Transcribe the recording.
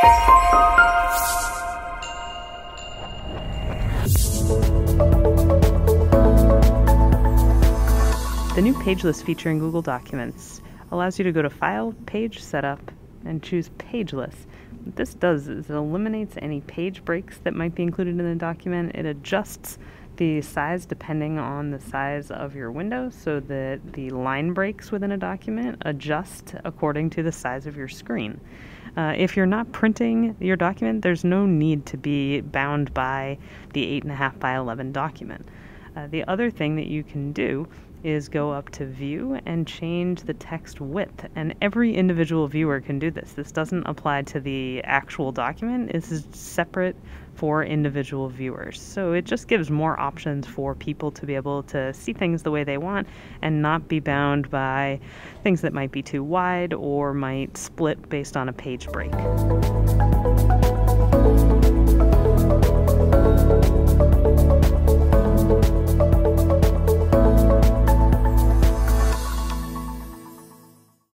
The new Pageless feature in Google Documents allows you to go to File, Page Setup, and choose Pageless. What this does is it eliminates any page breaks that might be included in the document. It adjusts the size depending on the size of your window so that the line breaks within a document adjust according to the size of your screen. Uh, if you're not printing your document, there's no need to be bound by the 8.5 by 11 document. Uh, the other thing that you can do is go up to view and change the text width. And every individual viewer can do this. This doesn't apply to the actual document. This is separate for individual viewers. So it just gives more options for people to be able to see things the way they want and not be bound by things that might be too wide or might split based on a page break.